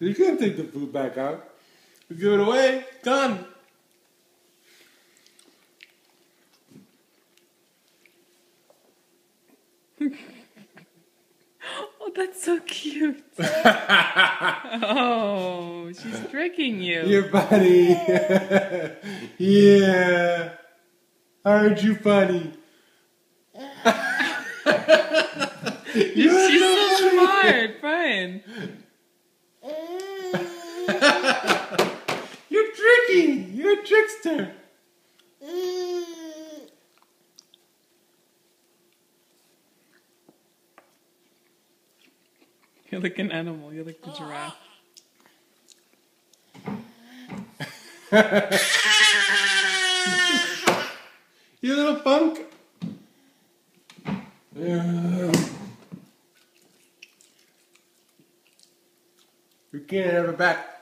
You can't take the food back out. You give it away, done. Oh, that's so cute. oh, she's tricking you. You're funny. yeah. Aren't you funny? She's so smart, You're a trickster. You're like an animal. You're like the giraffe. You little punk. Yeah. You can't have it back.